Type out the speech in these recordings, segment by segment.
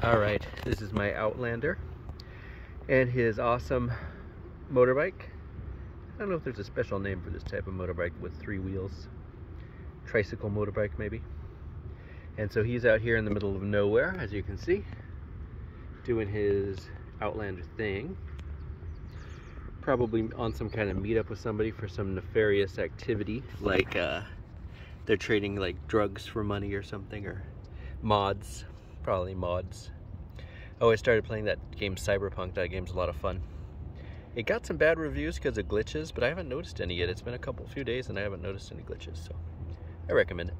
All right, this is my Outlander and his awesome motorbike. I don't know if there's a special name for this type of motorbike with three wheels. Tricycle motorbike, maybe. And so he's out here in the middle of nowhere, as you can see, doing his Outlander thing. Probably on some kind of meetup with somebody for some nefarious activity, like uh, they're trading like drugs for money or something, or mods probably mods. Oh, I started playing that game Cyberpunk. That game's a lot of fun. It got some bad reviews because of glitches, but I haven't noticed any yet. It's been a couple few days and I haven't noticed any glitches, so I recommend it.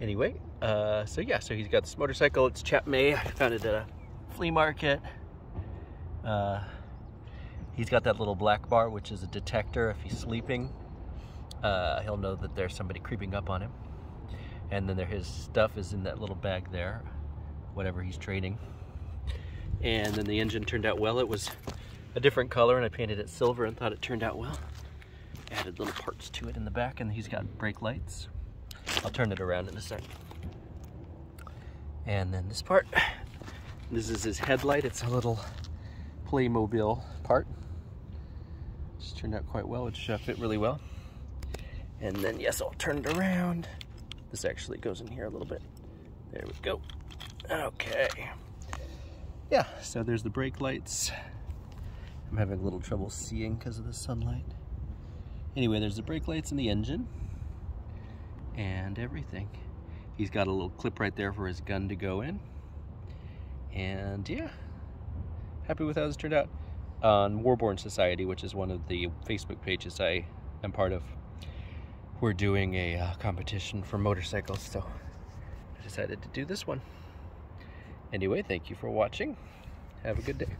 Anyway, uh, so yeah, so he's got this motorcycle. It's Chap Mei. I found it at a flea market. Uh, he's got that little black bar, which is a detector. If he's sleeping, uh, he'll know that there's somebody creeping up on him and then there, his stuff is in that little bag there whatever he's trading. And then the engine turned out well. It was a different color and I painted it silver and thought it turned out well. Added little parts to it in the back and he's got brake lights. I'll turn it around in a sec. And then this part this is his headlight. It's a little Playmobil part. Just turned out quite well. It should fit really well. And then yes I'll turn it around this actually goes in here a little bit. There we go. Okay. Yeah, so there's the brake lights. I'm having a little trouble seeing because of the sunlight. Anyway, there's the brake lights and the engine and everything. He's got a little clip right there for his gun to go in. And yeah, happy with how this turned out. On Warborn Society, which is one of the Facebook pages I am part of, we're doing a uh, competition for motorcycles, so I decided to do this one. Anyway, thank you for watching. Have a good day.